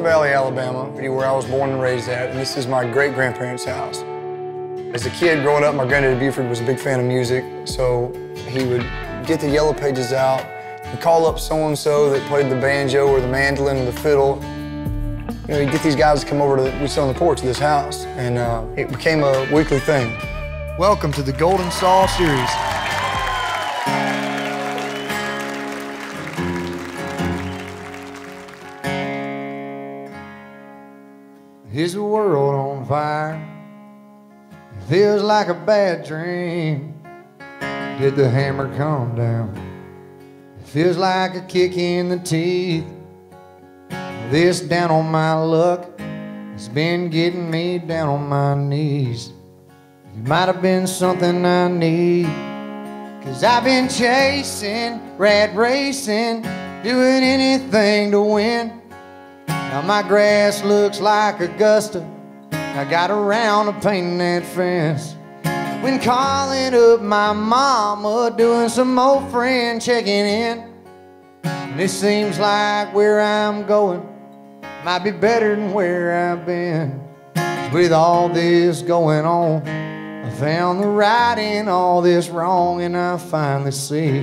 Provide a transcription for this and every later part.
Pleasant Valley, Alabama, where I was born and raised at, and this is my great grandparents' house. As a kid growing up, my granddaddy Buford was a big fan of music, so he would get the yellow pages out and call up so and so that played the banjo or the mandolin or the fiddle. You know, he'd get these guys to come over to the, we sit on the porch of this house, and uh, it became a weekly thing. Welcome to the Golden Saw series. Fire? It feels like a bad dream. Did the hammer come down? It feels like a kick in the teeth. This down on my luck has been getting me down on my knees. It might have been something I need. Cause I've been chasing, rat racing, doing anything to win. Now my grass looks like Augusta. I got around to painting that fence. When calling up my mama, doing some old friend checking in. It seems like where I'm going might be better than where I've been. With all this going on, I found the right in all this wrong, and I finally see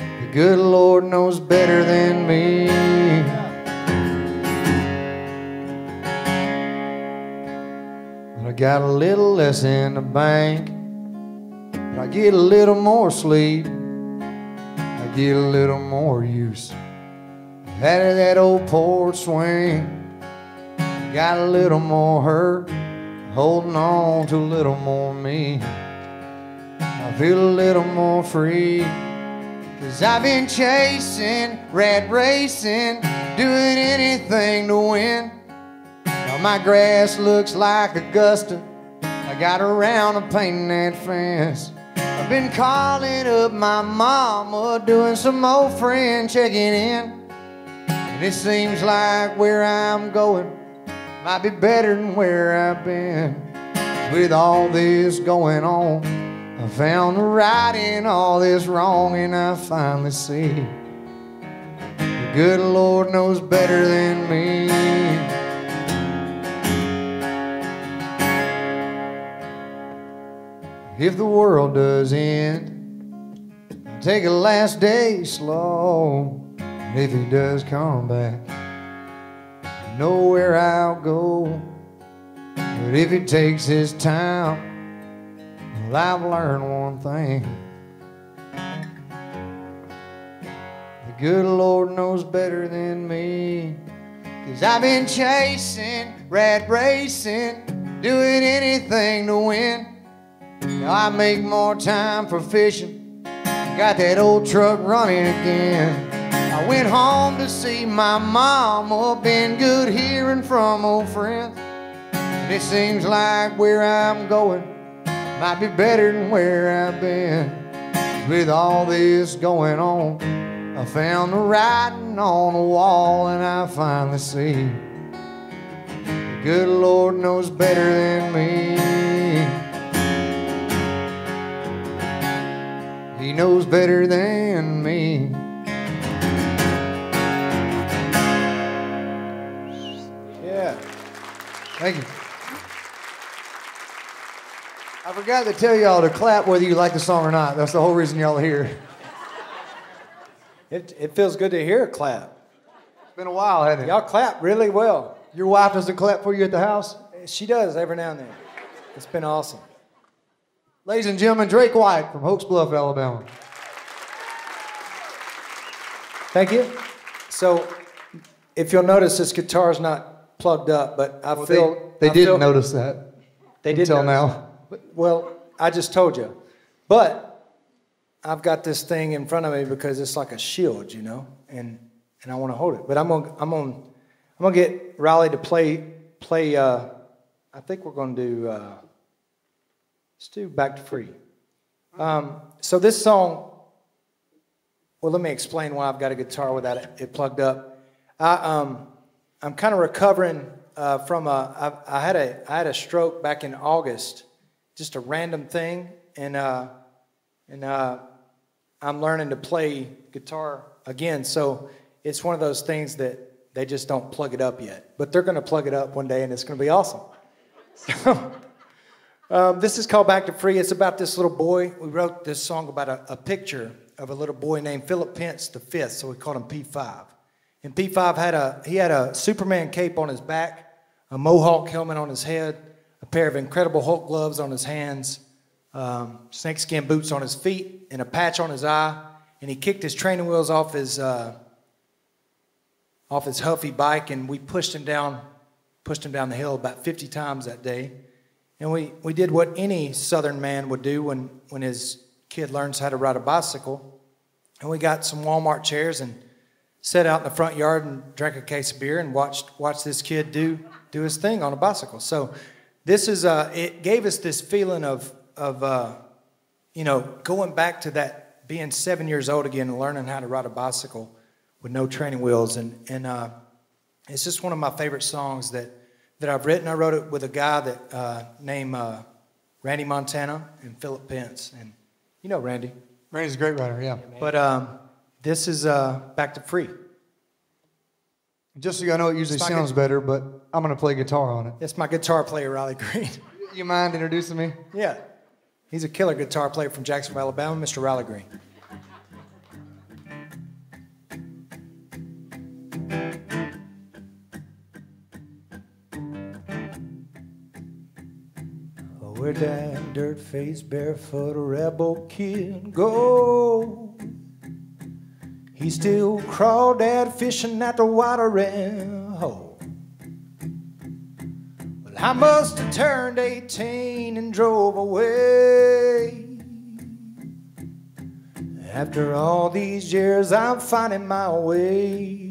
the good Lord knows better than me. Got a little less in the bank. But I get a little more sleep. I get a little more use out of that old porch swing. Got a little more hurt, holding on to a little more me. I feel a little more free. Cause I've been chasing, rat racing, doing anything to win. My grass looks like Augusta. I got around to painting that fence. I've been calling up my mama, doing some old friend checking in. And it seems like where I'm going might be better than where I've been. With all this going on, I found the right in all this wrong, and I finally see the good Lord knows better than me. If the world does end, I'll take a last day slow. And if he does come back, I know where I'll go. But if he takes his time, well, I've learned one thing. The good Lord knows better than me. Cause I've been chasing, rat racing, doing anything to win. Now I make more time for fishing. Got that old truck running again. I went home to see my mom. mama. Been good hearing from old friends. And it seems like where I'm going might be better than where I've been. With all this going on, I found the writing on the wall, and I finally see the good Lord knows better than me. He knows better than me. Yeah. Thank you. I forgot to tell y'all to clap whether you like the song or not. That's the whole reason y'all are here. It, it feels good to hear a clap. It's been a while, hasn't it? Y'all clap really well. Your wife doesn't clap for you at the house? She does every now and then. It's been awesome. Ladies and gentlemen, Drake White from Hokes Bluff, Alabama. Thank you. So, if you'll notice, this guitar is not plugged up, but I Well, feel they, they I didn't feel- notice that They did until now. Well, I just told you, but I've got this thing in front of me because it's like a shield, you know, and and I want to hold it. But I'm gonna I'm gonna I'm gonna get Riley to play play. Uh, I think we're gonna do. Uh, do Back to Free. Um, so this song. Well, let me explain why I've got a guitar without it, it plugged up. I, um, I'm kind of recovering uh, from a. I, I had a I had a stroke back in August, just a random thing, and uh, and uh, I'm learning to play guitar again. So it's one of those things that They just don't plug it up yet. But they're going to plug it up one day and it's going to be awesome. So, um, this is called Back to Free. It's about this little boy. We wrote this song about a, a picture of a little boy named Philip Pence the fifth, so we called him P5. And P5 had a he had a Superman cape on his back, a Mohawk helmet on his head, a pair of Incredible Hulk gloves on his hands, um, snakeskin boots on his feet, and a patch on his eye. And he kicked his training wheels off his uh, off his Huffy bike, and we pushed him down pushed him down the hill about 50 times that day. And we, we did what any Southern man would do when, when his kid learns how to ride a bicycle. And we got some Walmart chairs and sat out in the front yard and drank a case of beer and watched, watched this kid do, do his thing on a bicycle. So this is, uh, it gave us this feeling of, of uh, you know, going back to that being seven years old again and learning how to ride a bicycle with no training wheels. And, and uh, it's just one of my favorite songs that, that I've written. I wrote it with a guy that uh, named uh, Randy Montana and Philip Pence. And you know Randy. Randy's a great writer, yeah. But um, this is uh, Back to Free. Just so you know, it usually sounds better, but I'm going to play guitar on it. It's my guitar player, Riley Green. You mind introducing me? yeah. He's a killer guitar player from Jacksonville, Alabama, Mr. Riley Green. That dirt faced, barefoot rebel kid go? He still crawdad fishing at the watering hole. Well, I must have turned 18 and drove away. After all these years, I'm finding my way.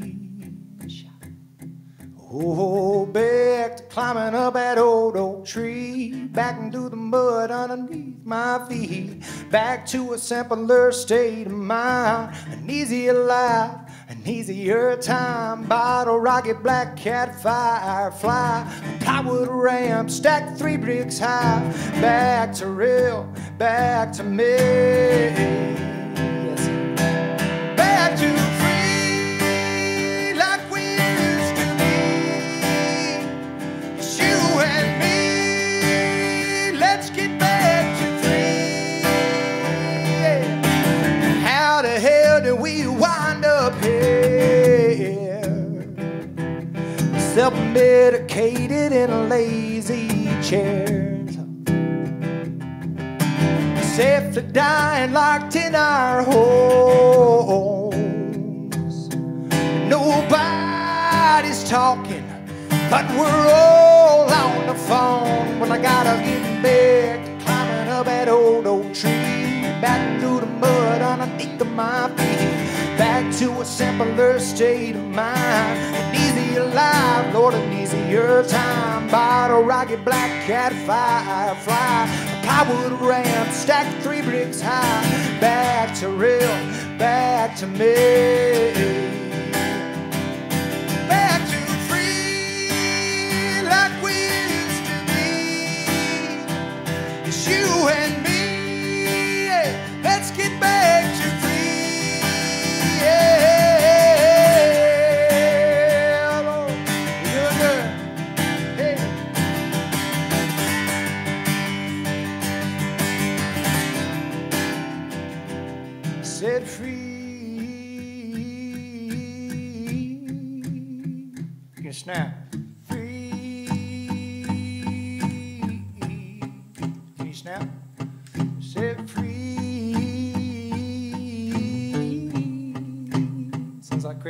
Oh, back to climbing up that old oak tree, back into the mud underneath my feet, back to a simpler state of mind, an easier life, an easier time. Bottle rocket, black cat, firefly, plywood ramp, stacked three bricks high, back to real, back to me. Self-medicated in a lazy chairs safely dying locked in our homes. Nobody's talking, but we're all on the phone. Well, I gotta get back climbing up that old oak tree, back through the mud underneath of my feet. Back to a simpler state of mind, an easier life, Lord, an easier time. Bottle rocket, black cat, firefly, a plywood ramp, stacked three bricks high. Back to real, back to me.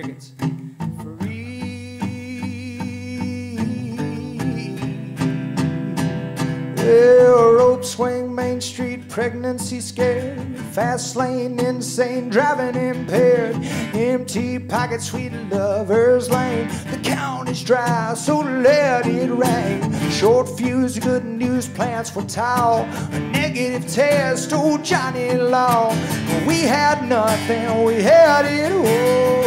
Crickets. Free. Railroad swing, Main Street, pregnancy scared. Fast lane, insane, driving impaired. Empty pocket, sweet lover's lane. The count is dry, so let it rain. Short fuse, good news, plans for towel. A negative test, oh Johnny Law. We had nothing, we had it all.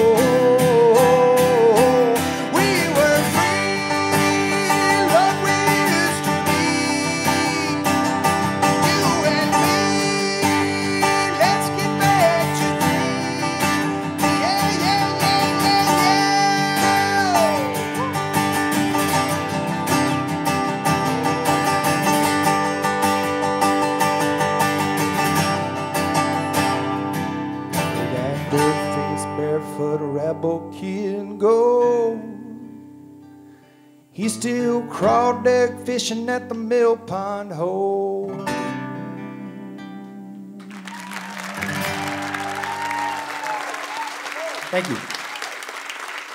He's still crawdad deck fishing at the mill pond hole. Thank you.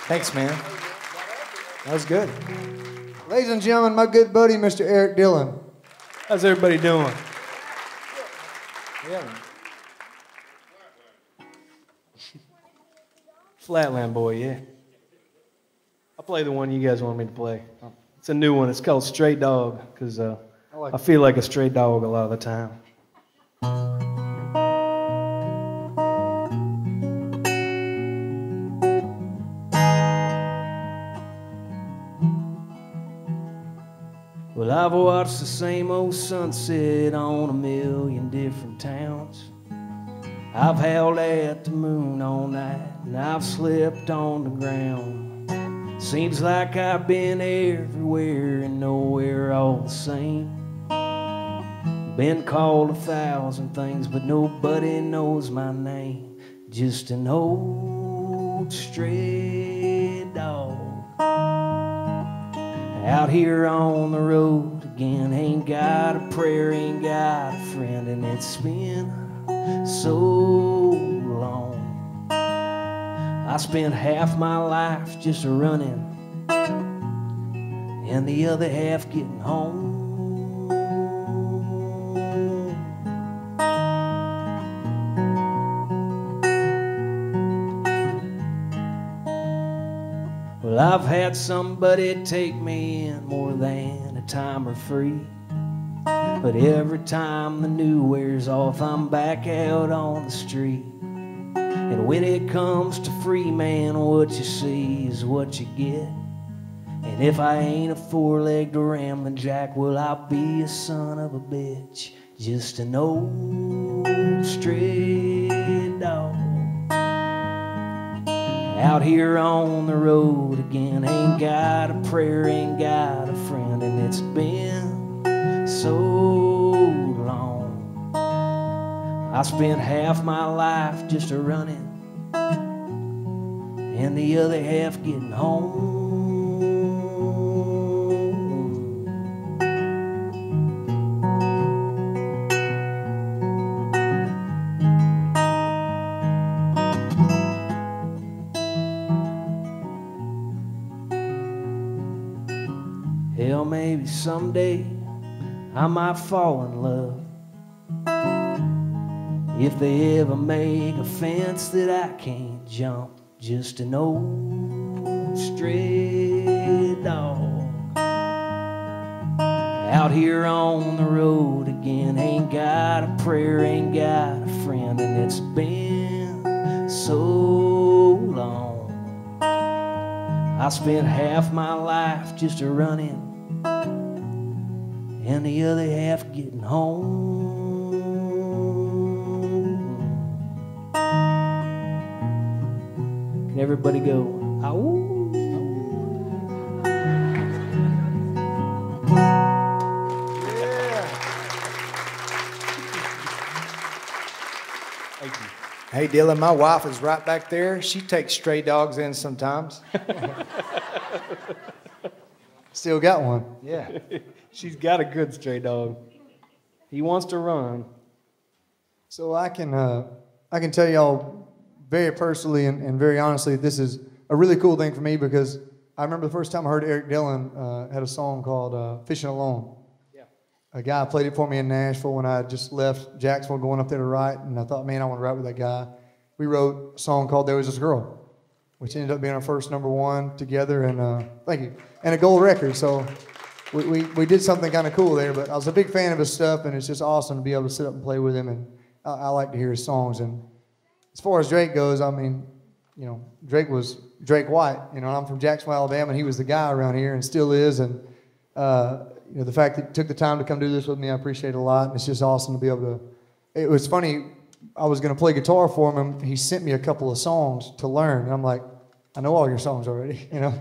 Thanks, man. That was good. Ladies and gentlemen, my good buddy, Mr. Erik Dylan. How's everybody doing? Yeah. Flatland boy, yeah. I'll play the one you guys want me to play. It's a new one. It's called Stray Dog because uh, I like I feel like a stray dog a lot of the time. Well, I've watched the same old sunset on a million different towns. I've howled at the moon all night and I've slept on the ground. Seems like I've been everywhere and nowhere all the same. Been called a thousand things, but nobody knows my name. Just an old stray dog. Out here on the road again, ain't got a prayer, ain't got a friend, and it's been so long. I spent half my life just running, and the other half getting home. Well, I've had somebody take me in more than a time or free. But every time the new wears off, I'm back out on the street. And when it comes to free, man, what you see is what you get. And if I ain't a four legged rambling jack, well, I'll be a son of a bitch. Just an old stray dog. Out here on the road again, ain't got a prayer, ain't got a friend, and it's been so I spent half my life just a running, and the other half getting home. Hell, maybe someday I might fall in love. If they ever make a fence that I can't jump, just an old stray dog. Out here on the road again, ain't got a prayer, ain't got a friend, and it's been so long. I spent half my life just a running, and the other half getting home. Can everybody go? Ow. Hey, Dylan, my wife is right back there. She takes stray dogs in sometimes. Still got one. Yeah. She's got a good stray dog. He wants to run. So I can uh, I can tell y'all very personally and, and very honestly, this is a really cool thing for me because I remember the first time I heard Erik Dylan uh, had a song called uh, "Fishing Alone." Yeah. A guy played it for me in Nashville when I just left Jacksonville, going up there to write, and I thought, man, I want to write with that guy. We wrote a song called "There Was This Girl," which ended up being our first number one together, and uh, thank you, and a gold record. So. We, we, we did something kind of cool there, but I was a big fan of his stuff, and it's just awesome to be able to sit up and play with him. And I, I like to hear his songs. And as far as Drake goes, I mean, you know, Drake was Drake White. You know, I'm from Jacksonville, Alabama, and he was the guy around here, and still is. And uh, you know, the fact that he took the time to come do this with me, I appreciate it a lot. And it's just awesome to be able to. It was funny. I was going to play guitar for him, and he sent me a couple of songs to learn, and I'm like, I know all your songs already. You know.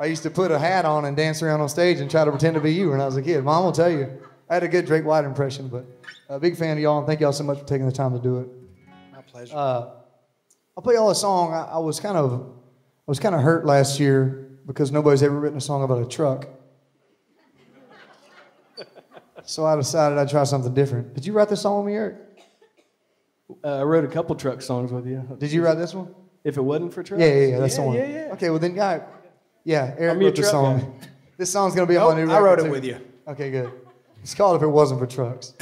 I used to put a hat on and dance around on stage and try to pretend to be you when I was a kid. Mom will tell you. I had a good Drake White impression, but a big fan of y'all, and thank y'all so much for taking the time to do it. Pleasure. Uh, I'll play y'all a song. I, I was kind of, I was kind of hurt last year because nobody's ever written a song about a truck. so I decided I'd try something different. Did you write this song with me, Erik? Uh, I wrote a couple truck songs with you. Did you write this one? If it wasn't for trucks? Yeah, yeah, yeah. That's yeah, the one. Yeah, yeah. Okay, well then, yeah, yeah. Erik wrote the song. guy. This song's gonna be on Nope, my new I wrote it too. with you. Okay, good. It's called "If It Wasn't for Trucks."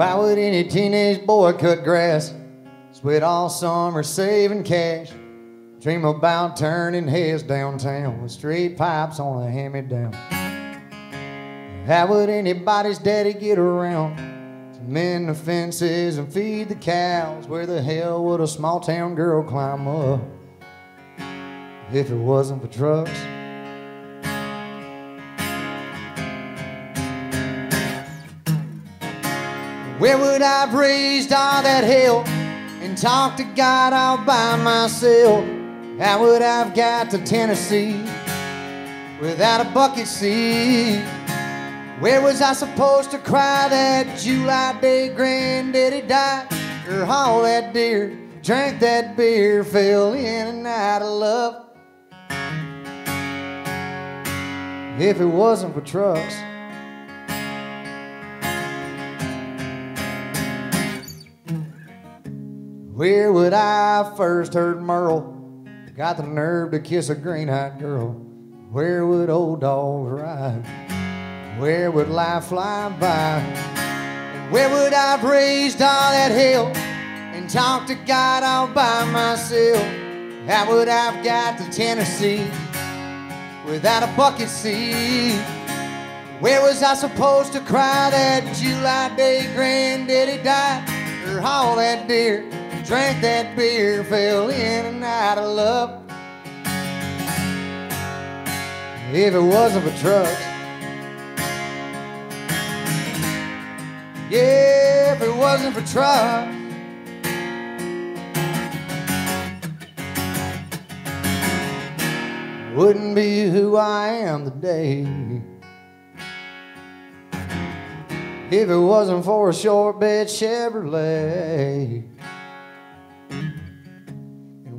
Why would any teenage boy cut grass? Sweat all summer saving cash. Dream about turning heads downtown with straight pipes on a hand me down. How would anybody's daddy get around to mend the fences and feed the cows? Where the hell would a small town girl climb up if it wasn't for trucks? Where would I have raised all that hell and talked to God all by myself? How would I have got to Tennessee without a bucket seat? Where was I supposed to cry that July day granddaddy died? Or haul that deer, drank that beer, fell in and out of love? If it wasn't for trucks. Where would I first heard Merle? Got the nerve to kiss a green-eyed girl. Where would old dogs ride? Where would life fly by? Where would I have raised all that hell and talked to God all by myself? How would I have got to Tennessee without a bucket seat? Where was I supposed to cry that July day granddaddy died? Or haul that deer, drank that beer, fell in and out of love? If it wasn't for trucks. Yeah, if it wasn't for trucks. Wouldn't be who I am today. If it wasn't for a short bed Chevrolet.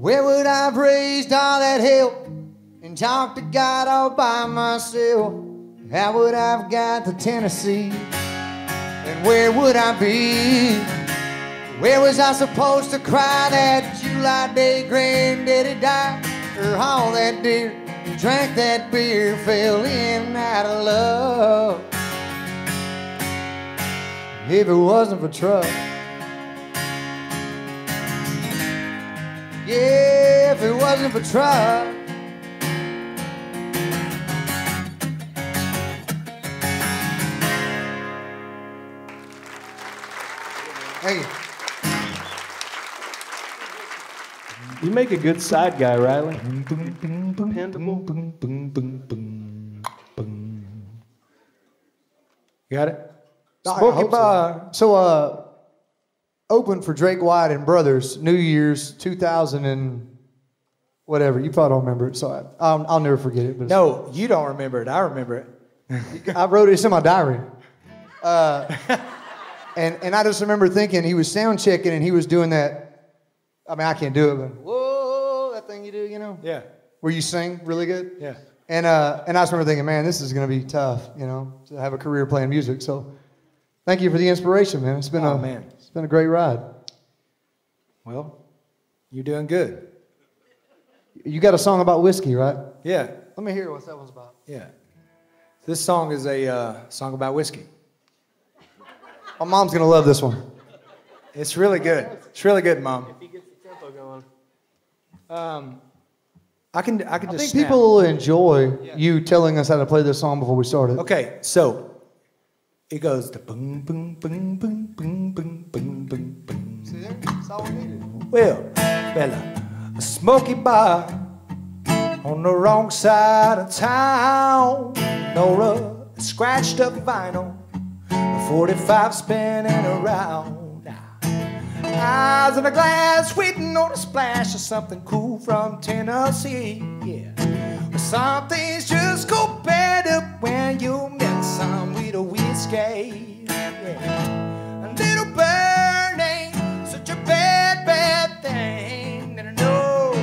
Where would I have raised all that help and talked to God all by myself? How would I have got to Tennessee? And where would I be? Where was I supposed to cry that July day granddaddy died? Or haul that deer, drank that beer, fell in out of love? If it wasn't for trucks. Yeah, if it wasn't for trucks. Hey, You make a good side guy, Riley. You got it? I Smoky. Bar. So, uh, open for Drake White and Brothers, New Year's 2000 and whatever. You probably don't remember it, so I, I'll, I'll never forget it. But No, you don't remember it. I remember it. I wrote it. It's in my diary. Uh, and and I just remember thinking he was sound checking and he was doing that. I mean, I can't do it, but whoa, that thing you do, you know, Yeah. where you sing really good. Yeah. And uh, and I just remember thinking, man, this is gonna be tough, you know, to have a career playing music. So, thank you for the inspiration, man. It's been Oh, a man. It's been a great ride. Well, you're doing good. You got a song about whiskey, right? Yeah. Let me hear what that one's about. Yeah. This song is a uh, song about whiskey. My mom's gonna love this one. It's really good. It's really good, Mom. If he gets the tempo going. Um, I can I can I just think snap. people will enjoy you telling us how to play this song before we started. Okay, so it goes to boom boom boom boom boom boom boom boom boom. See there? That's all we needed. Well, fella, a smoky bar on the wrong side of town. Nora scratched up vinyl, a 45 spinning around. Eyes in a glass, waiting on a splash of something cool from Tennessee. Yeah. Some things just go better when you mix some with a whiskey. Yeah. A little burn ain't such a bad, bad thing that I know.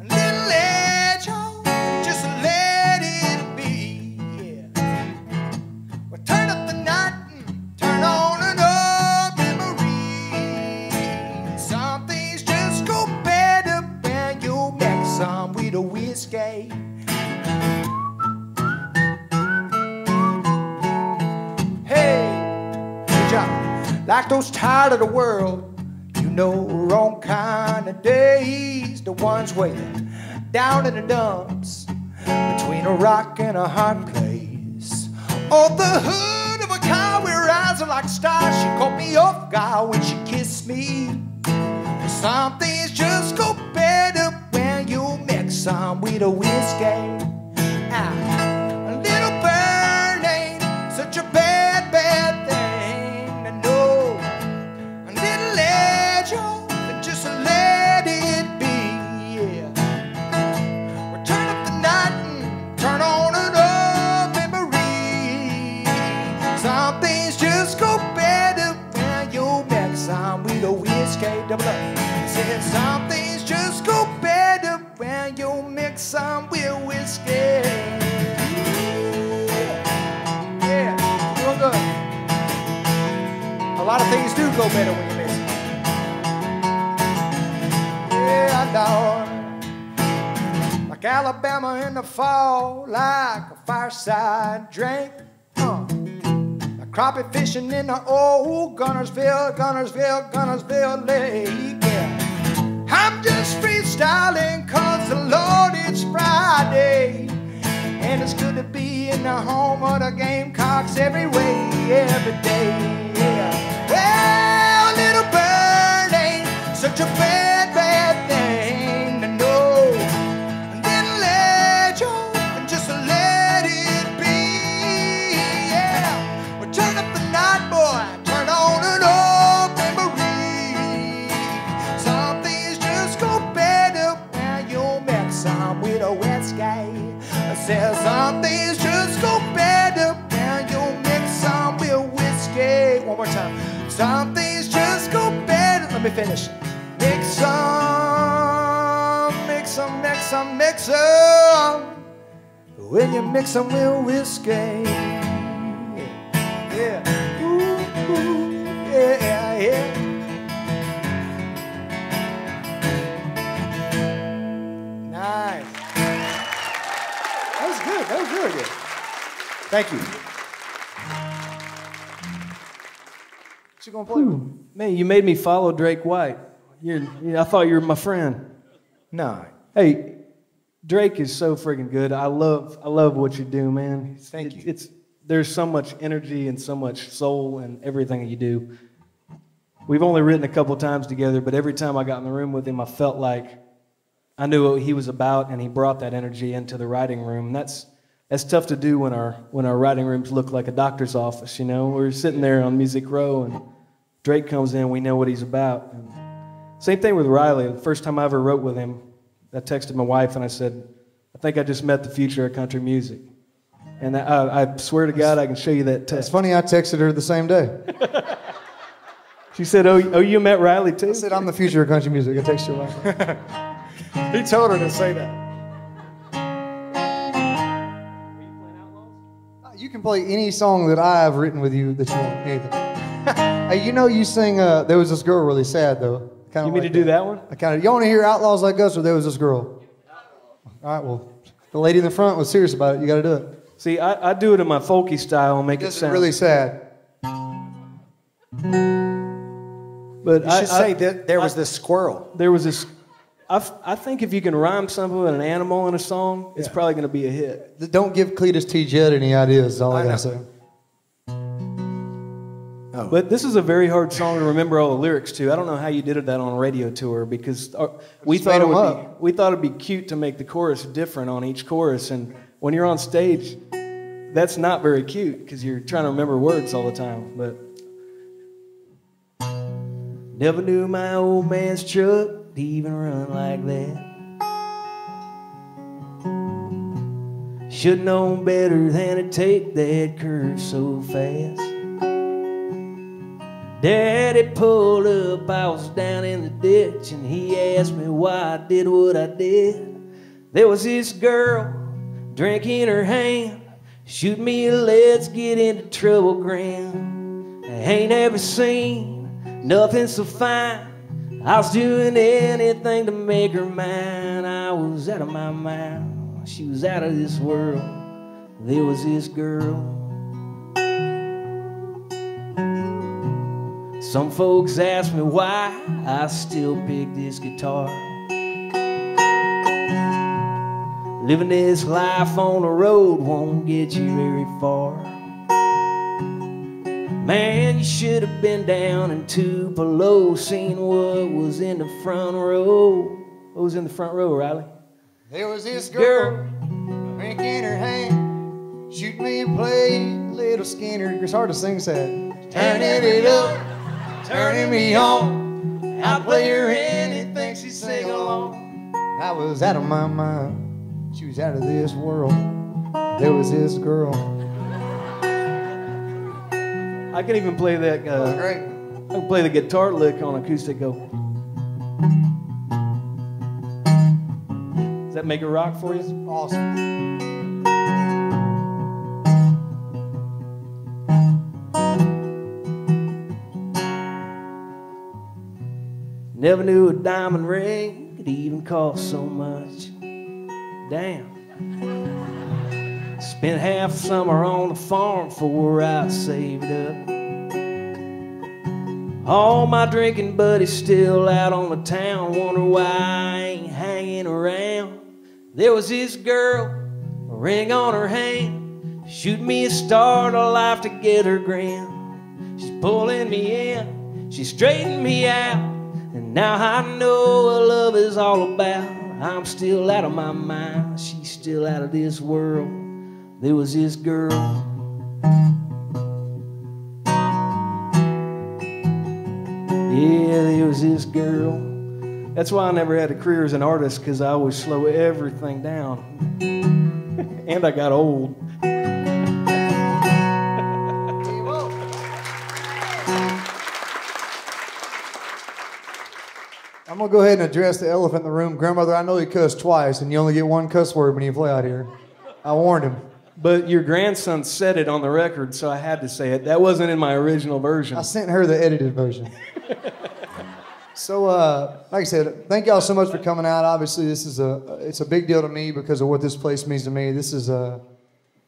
A little edge, oh, just let it be. Yeah. Well, turn up the night and turn on an old memory. Some things just go better when you mix some with a whiskey. Like those tired of the world, you know, wrong kind of days, the ones you're down in the dumps between a rock and a hard place. On the hood of a car, we're rising like stars. She caught me off guard when she kissed me. Some things just go better when you mix some with a whiskey. Ah, Double up. Said some things just go better when you mix some with whiskey. Yeah, real good. A lot of things do go better when you mix them. Yeah, I know. Like Alabama in the fall, like a fireside drink. Crappie fishing in the old Guntersville, Guntersville, Guntersville Lake. Yeah. I'm just freestyling cause the Lord it's Friday. And it's good to be in the home of the Gamecocks every way, every day. Yeah. Well, little bird ain't such a bad, Said some things just go better when you mix some with whiskey. One more time. Some things just go better. Let me finish. Mix some, mix some, mix some, mix some. When you mix some with whiskey. Yeah. Ooh, ooh, Thank you. What you gonna play? Hmm. Man, you made me follow Drake White. You're, you I thought you were my friend. No. Hey, Drake is so freaking good. I love, I love what you do, man. Thank it- you. It's there's so much energy and so much soul and everything that you do. We've only written a couple times together, but every time I got in the room with him, I felt like I knew what he was about, and he brought that energy into the writing room. And that's that's tough to do when our when our writing rooms look like a doctor's office. You know, we're sitting there on Music Row, and Drake comes in, we know what he's about. And same thing with Riley. The first time I ever wrote with him, I texted my wife and I said, "I think I just met the future of country music." And I, I swear to God, I can show you that text. It's funny, I texted her the same day. She said, "Oh, oh, you met Riley too?" I said, I'm the future of country music. I texted her like, He told her to say that. Can play any song that I have written with you that you want. Anything. hey, you know you sing, uh, There Was This Girl really sad, though. Kinda You mean like to do that one? I kind of, you want to hear Outlaws Like Us or There Was This Girl? All right, well, the lady in the front was serious about it. You got to do it. See, I, I do it in my folky style and make it It's sound really sad. But You I, should I- say that there was this squirrel. there was this. I, f- I think if you can rhyme something with an animal in a song, it's probably going to be a hit. Don't give Cletus T. Judd any ideas, is all I, I got to say. Oh. But this is a very hard song to remember all the lyrics to. I don't know how you did it that on a radio tour because uh, we just thought made it 'em would be, we thought it'd be cute to make the chorus different on each chorus, and when you're on stage, that's not very cute because you're trying to remember words all the time. But Never knew my old man's truck to even run like that. Should known better than to take that curve so fast. Daddy pulled up, I was down in the ditch, and he asked me why I did what I did. There was this girl, drink in her hand, shoot me let's get into trouble ground. I ain't ever seen nothing so fine. I was doing anything to make her mine. I was out of my mind. She was out of this world. There was this girl. Some folks ask me why I still pick this guitar. Living this life on the road won't get you very far. Man, you should have been down in Tupelo, seen what was in the front row. What was in the front row, Riley? There was this girl, drink in her hand, shoot me and play little Skinner. It's hard to sing sad. Turning it up, turning me on. I play her anything she sing along. I was out of my mind. She was out of this world. There was this girl. I can even play that. Uh, Great. I can play the guitar lick on acoustic. Go. Does that make it rock for you? Awesome. Never knew a diamond ring could even cost so much. Damn. Spent half summer on the farm before I saved up. All my drinking buddies still out on the town. Wonder why I ain't hanging around. There was this girl, a ring on her hand. Shoot me a start of life to get her grin. She's pulling me in, she's straightening me out. And now I know what love is all about. I'm still out of my mind, she's still out of this world. There was this girl. Yeah, there was this girl. That's why I never had a career as an artist, because I always slow everything down. and I got old. I'm gonna go ahead and address the elephant in the room. Grandmother, I know you cussed twice, and you only get one cuss word when you play out here. I warned him. But your grandson said it on the record, so I had to say it. That wasn't in my original version. I sent her the edited version. so, uh, like I said, thank y'all so much for coming out. Obviously, this is a it's a big deal to me because of what this place means to me. This is a,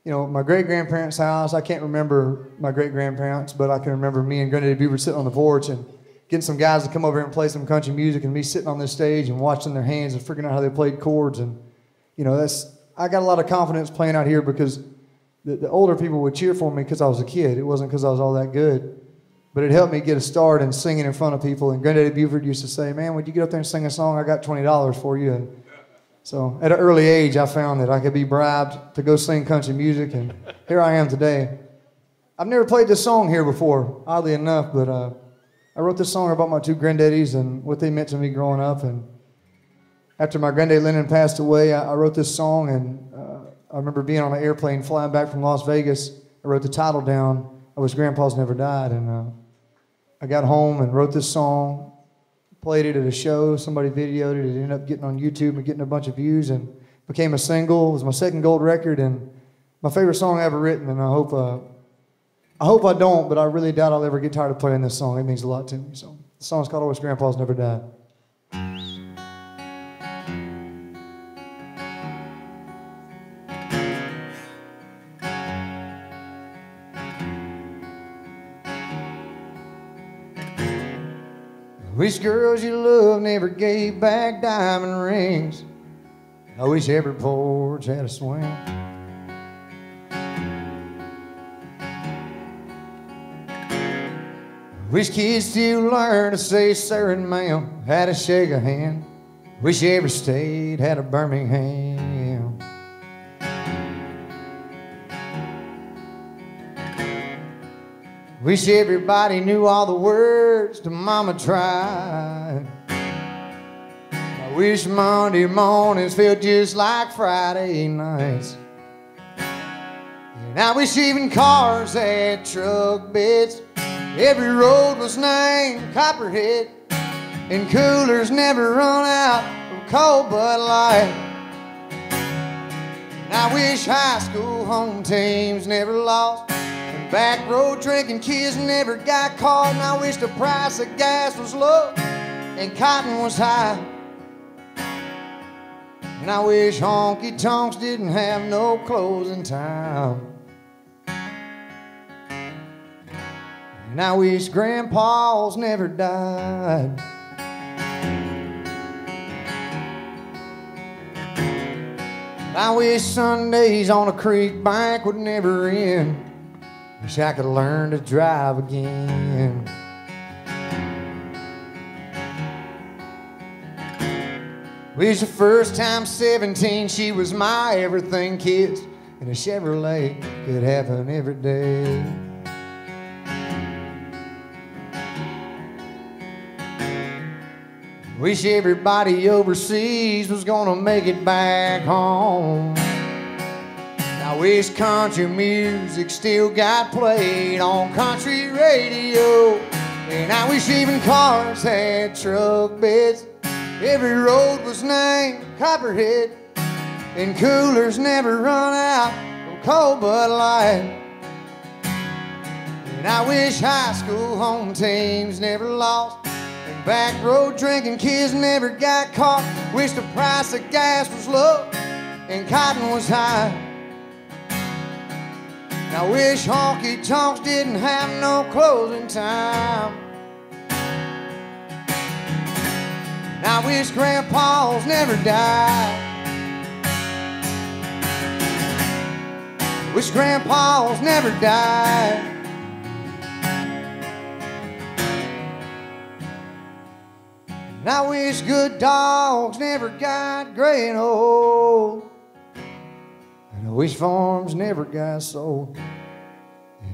you know, my great grandparents' house. I can't remember my great grandparents, but I can remember me and Granddaddy Buford sitting on the porch and getting some guys to come over here and play some country music, and me sitting on this stage and watching their hands and figuring out how they played chords. And you know, that's I got a lot of confidence playing out here because the, the older people would cheer for me because I was a kid. It wasn't because I was all that good. But it helped me get a start in singing in front of people. And Granddaddy Buford used to say, Man, would you get up there and sing a song? I got $20 for you. And so at an early age, I found that I could be bribed to go sing country music. And here I am today. I've never played this song here before, oddly enough, but uh, I wrote this song about my two granddaddies and what they meant to me growing up. And after my granddad Lennon passed away, I, I wrote this song, and uh, I remember being on an airplane flying back from Las Vegas. I wrote the title down. I was Grandpa's Never Died, and uh, I got home and wrote this song, played it at a show. Somebody videoed it. It ended up getting on YouTube and getting a bunch of views, and became a single. It was my second gold record, and my favorite song ever written. And I hope, uh, I hope I don't, but I really doubt I'll ever get tired of playing this song. It means a lot to me. So the song's called "I Wish Grandpas Never Died." Wish girls you love never gave back diamond rings. I wish every porch had a swing. Wish kids still learn to say sir and ma'am, how to shake a hand. Wish every state had a Birmingham. Wish everybody knew all the words to Mama tried. I wish Monday mornings felt just like Friday nights. And I wish even cars had truck beds. Every road was named Copperhead. And coolers never run out of cold Bud Light. And I wish high school home teams never lost. Back road drinking kids never got caught. And I wish the price of gas was low and cotton was high. And I wish honky tonks didn't have no closing time. And I wish grandpas never died. And I wish Sundays on a creek bank would never end. Wish I could learn to drive again. Wish the first time 17 she was my everything kiss. And a Chevrolet could happen every day. Wish everybody overseas was gonna make it back home. I wish country music still got played on country radio. And I wish even cars had truck beds. Every road was named Copperhead. And coolers never run out of cold Bud Light. And I wish high school home teams never lost. And back road drinking kids never got caught. Wish the price of gas was low and cotton was high. I wish honky tonks didn't have no closing time. I wish grandpas never died. Wish grandpas never died. And I wish good dogs never got gray and old. I wish farms never got sold.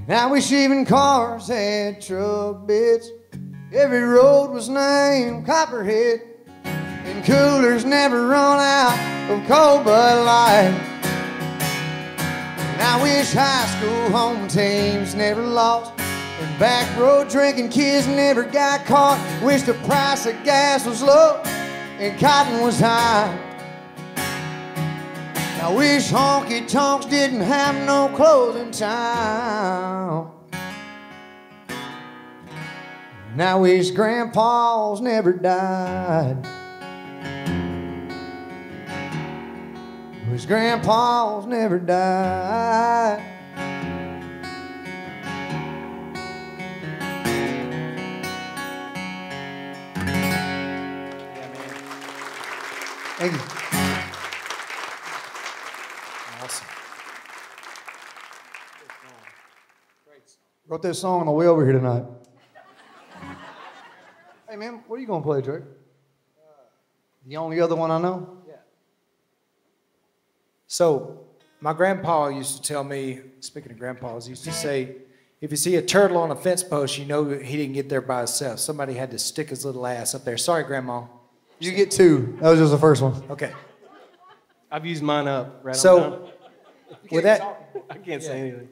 And I wish even cars had truck beds. Every road was named Copperhead. And coolers never run out of cold Bud Light. And I wish high school home teams never lost. And back road drinking kids never got caught. Wish the price of gas was low and cotton was high. I wish honky tonks didn't have no closing time. And I wish grandpas never died. Wish grandpas never died. Thank you. Wrote this song on the way over here tonight. hey man, what are you gonna play, Drake? Uh, the only other one I know? Yeah. So, my grandpa used to tell me, speaking of grandpas, he used to say, if you see a turtle on a fence post, you know he didn't get there by himself. Somebody had to stick his little ass up there. Sorry, Grandma. You get two. That was just the first one. Okay. I've used mine up right So, time. with that, I can't say anything.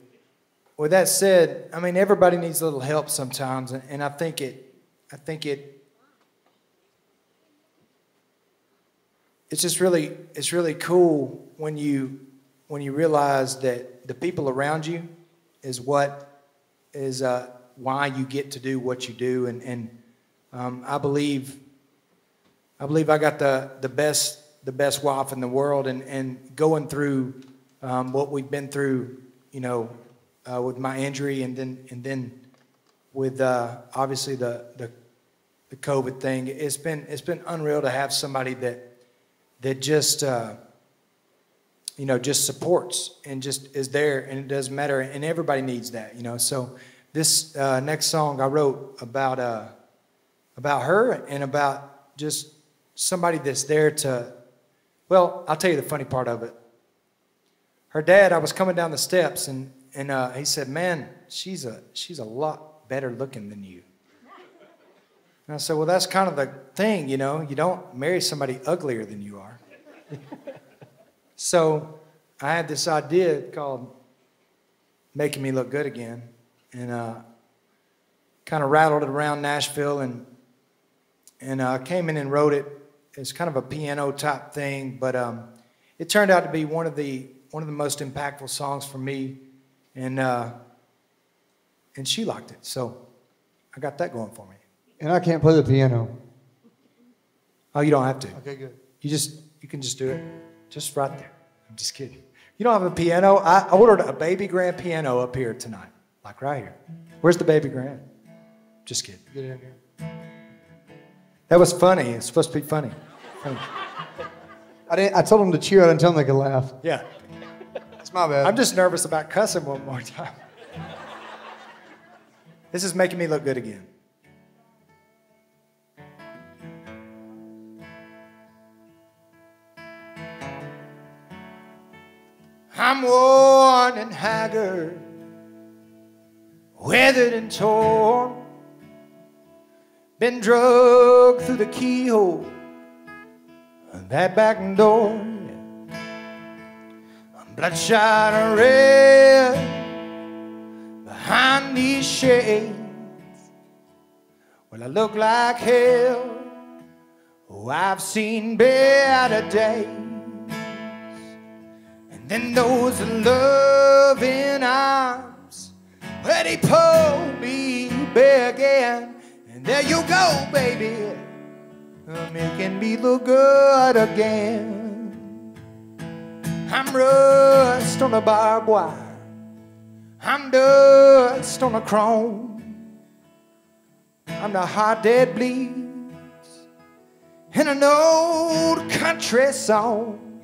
With that said, I mean everybody needs a little help sometimes, and, and I think it, I think it, it's just really, it's really cool when you, when you realize that the people around you is what is uh, why you get to do what you do, and and um, I believe, I believe I got the the best the best wife in the world, and and going through um, what we've been through, you know, uh, with my injury, and then and then with uh, obviously the, the the COVID thing. It's been it's been unreal to have somebody that that just uh, you know just supports and just is there, and it doesn't matter, and everybody needs that, you know. So this uh, next song I wrote about uh, about her and about just somebody that's there to. Well, I'll tell you the funny part of it her dad, I was coming down the steps and, and uh, he said, man, she's a, she's a lot, better looking than you. And I said, Well, that's kind of the thing, you know, you don't marry somebody uglier than you are. so I had this idea called Making Me Look Good Again. And uh, kind of rattled it around Nashville and and uh, came in and wrote it. It's kind of a piano type thing, but um, it turned out to be one of the one of the most impactful songs for me, and uh, and she locked it. So I got that going for me. And I can't play the piano. Oh, you don't have to. Okay, good. You just you can just do it, just right there. I'm just kidding. You don't have a piano. I ordered a baby grand piano up here tonight, like right here. Where's the baby grand? Just kidding. Get in here. That was funny. It's supposed to be funny. funny. I didn't. I told them to cheer. I didn't tell them they could laugh. Yeah. It's my bad. I'm just nervous about cussing one more time. This is making me look good again. I'm worn and haggard, weathered and torn, been drugged through the keyhole of that back door. Bloodshot and red behind these shades. Well, I look like hell. Oh, I've seen better days. And then those loving arms, where they pull me back in. And there you go, baby, making me look good again. I'm rust on a barbed wire. I'm dust on a chrome. I'm the heart that bleeds in an old country song.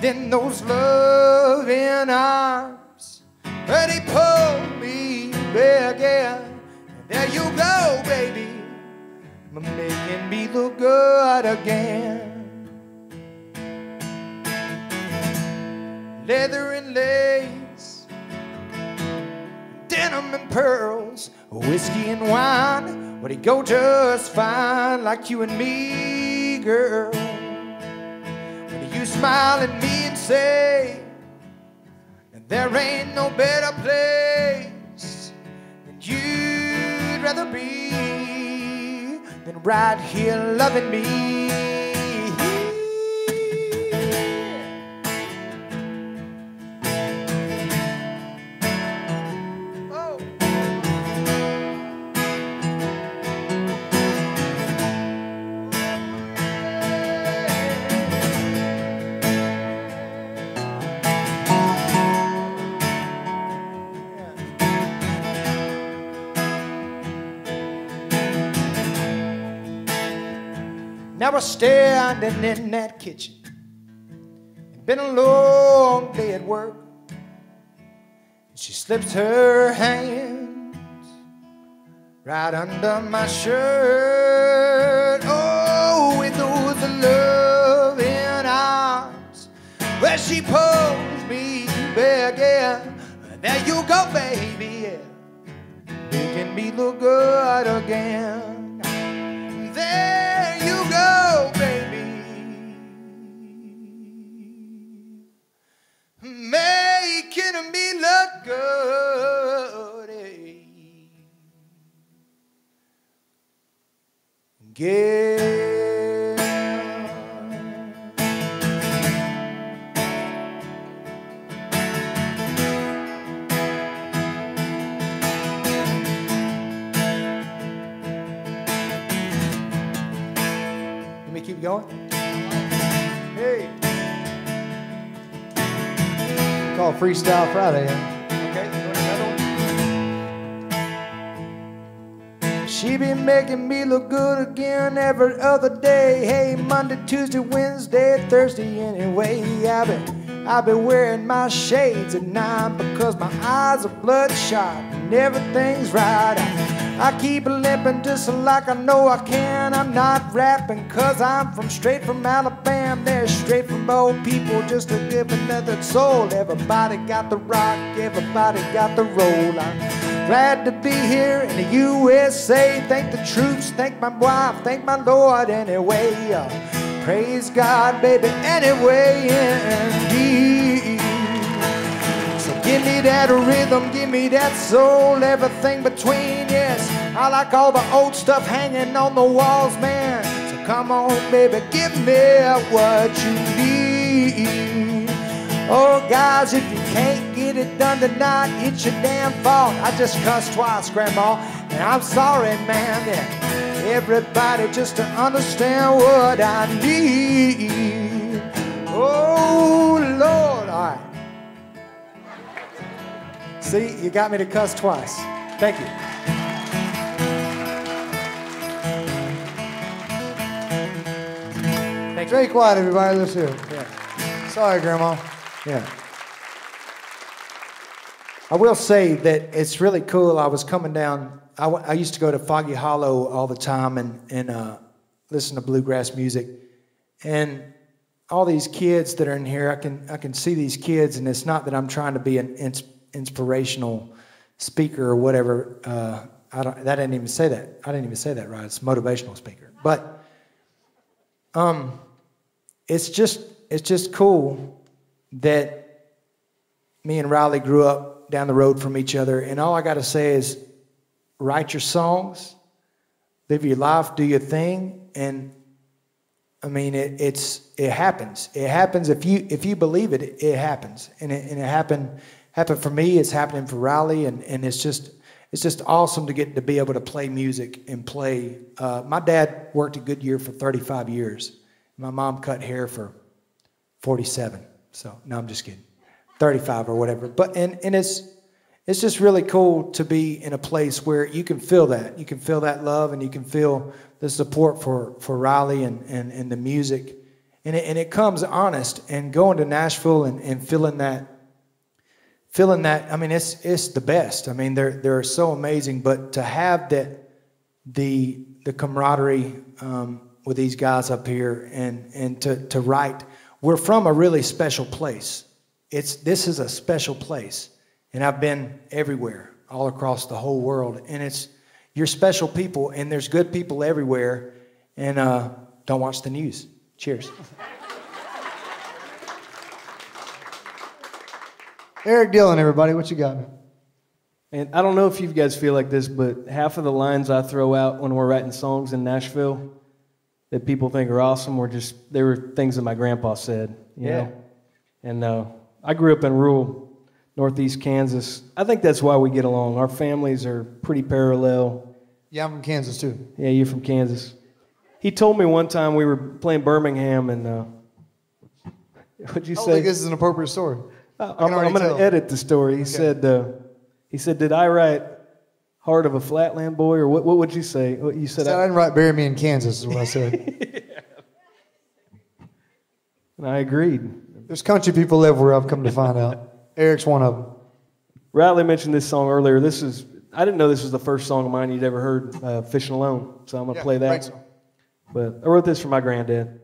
Then those loving arms, they pull me back in. There you go, baby, making me look good again. Leather and lace, denim and pearls, whiskey and wine, would it go just fine like you and me, girl? When you smile at me and say there ain't no better place that you'd rather be than right here loving me. Now we're standing in that kitchen. It's been a long day at work. She slips her hands right under my shirt. Oh, with those loving arms where she pulls me back in. There you go, baby, yeah. making me look good again. Making me look good. Eh. Again. Freestyle Friday. Okay, you another one? She be making me look good again every other day. Hey, Monday, Tuesday, Wednesday, Thursday, anyway. I've been, I've been wearing my shades at night because my eyes are bloodshot and everything's right. I, I keep limping just like I know I can. I'm not rapping cause I'm from straight from Alabama. Straight from old people just to give another soul. Everybody got the rock, everybody got the roll. I'm Glad to be here in the USA. Thank the troops, thank my wife, thank my Lord anyway. Uh, praise God, baby, anyway, indeed. So give me that rhythm, give me that soul, everything between, yes. I like all the old stuff hanging on the walls, man. Come on, baby, give me what you need. Oh, guys, if you can't get it done tonight, it's your damn fault. I just cussed twice, Grandma, and I'm sorry, man. Everybody just to understand what I need. Oh, Lord. All right. See, you got me to cuss twice. Thank you. Stay quiet, everybody. Let's hear it. Yeah. Sorry, Grandma. Yeah. I will say that it's really cool. I was coming down. I, w- I used to go to Foggy Hollow all the time and and uh, listen to bluegrass music, and all these kids that are in here. I can I can see these kids, and it's not that I'm trying to be an ins- inspirational speaker or whatever. Uh, I don't. That didn't even say that. I didn't even say that right. It's motivational speaker, but um, it's just it's just cool that me and Riley grew up down the road from each other. And all I got to say is write your songs, live your life, do your thing. And I mean, it, it's, it happens. It happens if you, if you believe it, it, happens. And it, and it happened, happened for me. It's happening for Riley. And, and it's just, it's just awesome to get to be able to play music and play. Uh, my dad worked at Goodyear for 35 years. My mom cut hair for 47. So, no, I'm just kidding. 35 or whatever. But and and it's it's just really cool to be in a place where you can feel that. You can feel that love and you can feel the support for for Riley and and, and the music. And it, and it comes honest and going to Nashville and, and feeling that feeling that I mean it's it's the best. I mean they're they're so amazing, but to have that the the camaraderie um, with these guys up here and and to to write we're from a really special place. It's this is a special place, and I've been everywhere, all across the whole world, and it's you're special people, and there's good people everywhere, and uh, don't watch the news. Cheers. Erik Dylan, everybody. What you got? And I don't know if you guys feel like this, but half of the lines I throw out when we're writing songs in Nashville that people think are awesome were just they were things that my grandpa said. You Yeah. Know? And uh, I grew up in rural northeast Kansas. I think that's why we get along. Our families are pretty parallel. Yeah, I'm from Kansas too. Yeah, you're from Kansas. He told me one time we were playing Birmingham, and uh, what'd you I say? think this is an appropriate story. Uh, I I'm, I'm going to edit the story. He said, uh, he said, did I write Heart of a Flatland Boy, or what? What would you say? What you said, I didn't write "Bury Me in Kansas" is what I said. and I agreed. There's country people everywhere. I've come to find out. Erik's one of them. Riley mentioned this song earlier. This is I didn't know this was the first song of mine you'd ever heard, uh, "Fishing Alone." So I'm going to Yeah, play that. But I wrote this for my granddad.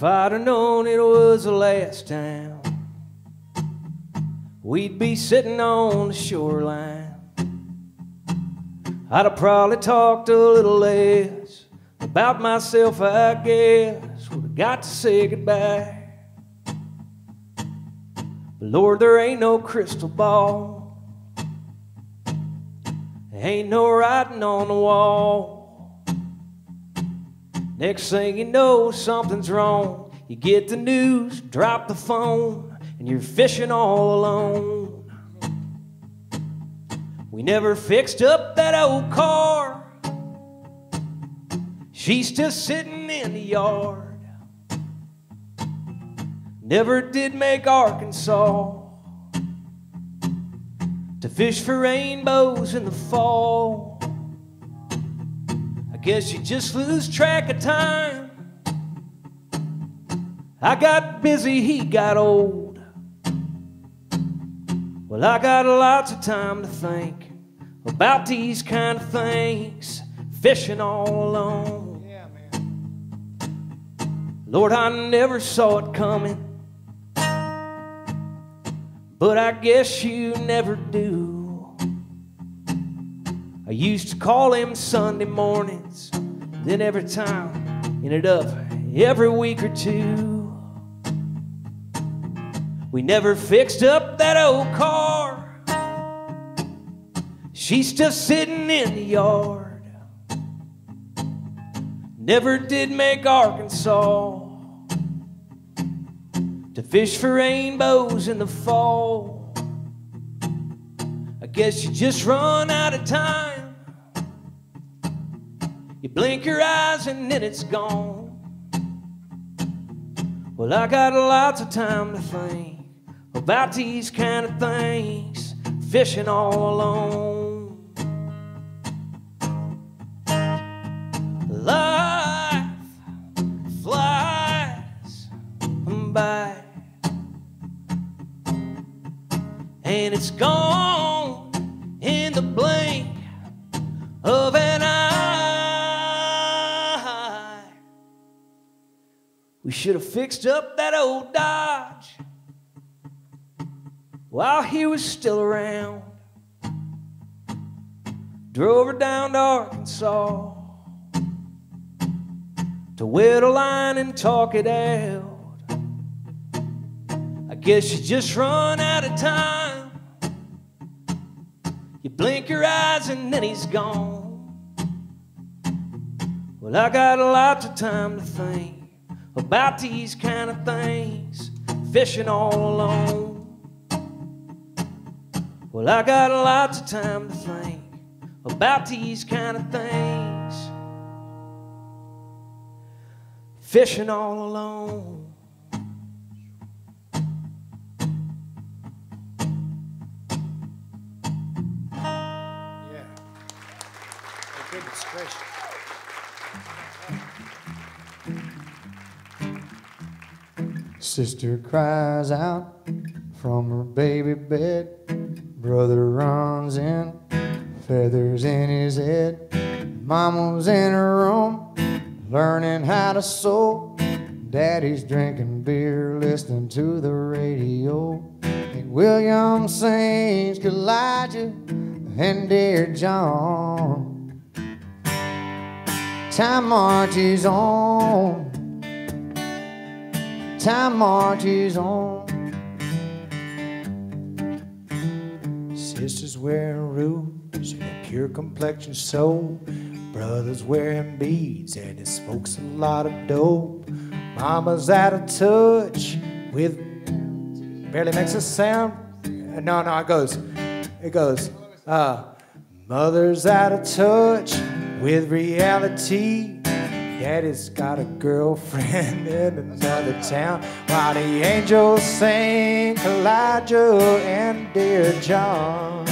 If I'd have known it was the last time, we'd be sitting on the shoreline. I'd have probably talked a little less about myself, I guess. Would have got to say goodbye. But Lord, there ain't no crystal ball. There ain't no writing on the wall. Next thing you know, something's wrong. You get the news, drop the phone, and you're fishing all alone. We never fixed up that old car. She's still sitting in the yard. Never did make Arkansas to fish for rainbows in the fall. Guess you just lose track of time. I got busy, he got old. Well, I got lots of time to think about these kind of things, fishing all alone. Lord, I never saw it coming. But I guess you never do. I used to call him Sunday mornings, then every time ended up every week or two. We never fixed up that old car. She's still sitting in the yard. Never did make Arkansas to fish for rainbows in the fall. I guess you just run out of time. You blink your eyes and then it's gone. Well, I got lots of time to think about these kind of things, fishing all alone. Should have fixed up that old Dodge while he was still around. Drove her down to Arkansas to wet a line and talk it out. I guess you just run out of time. You blink your eyes and then he's gone. Well, I got lots of time to think about these kind of things, fishing all alone. Well, I got lots of time to think about these kind of things, fishing all alone. Sister cries out from her baby bed. Brother runs in, feathers in his head. Mama's in her room, learning how to sew. Daddy's drinking beer, listening to the radio. And William sings Elijah and Dear John. Time marches on time marches on. Sisters wearing rubies and a pure complexion soul. Brothers wearing beads and he smokes a lot of dope. Mama's out of touch with barely makes a sound. No, no, it goes, it goes. Uh, mother's out of touch with reality. Daddy's got a girlfriend in another town while the angels sing Elijah and Dear John.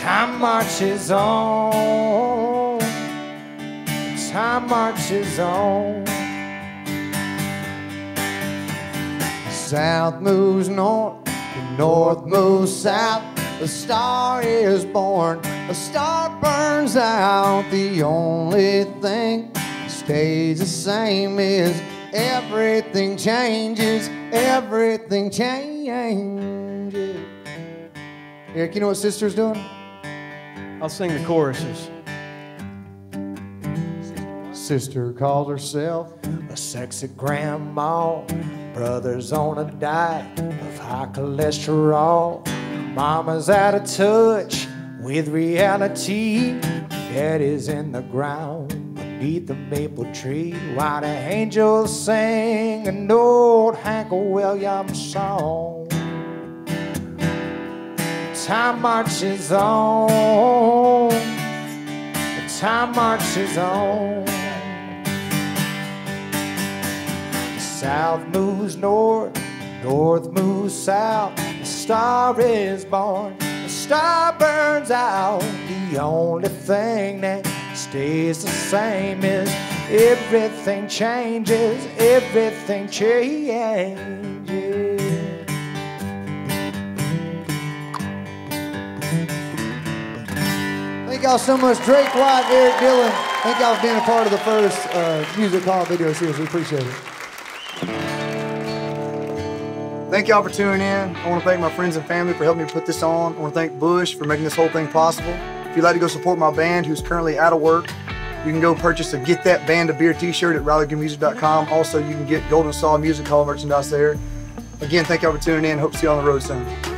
Time marches on. Time marches on. South moves north, the north moves south. The star is born a star burns out, the only thing stays the same is everything changes, everything changes. Erik, you know what Sister's doing? I'll sing the choruses. Sister called herself a sexy grandma. Brother's on a diet of high cholesterol. Mama's out of touch with reality that is in the ground beneath the maple tree while the angels sing an old Hank Williams song. Time marches on, time marches on. The south moves north, north moves south, the star is born star burns out, the only thing that stays the same is everything changes, everything changes. Thank y'all so much, Drake White, Erik Dylan. Thank y'all for being a part of the first uh, Music Hall video series. We appreciate it. Thank y'all for tuning in. I want to thank my friends and family for helping me put this on. I want to thank Busch for making this whole thing possible. If you'd like to go support my band, who's currently out of work, you can go purchase a Get That Band of Beer t-shirt at RileyGoodMusic.com. Also, you can get Golden Saw Music Hall merchandise there. Again, thank y'all for tuning in. Hope to see you on the road soon.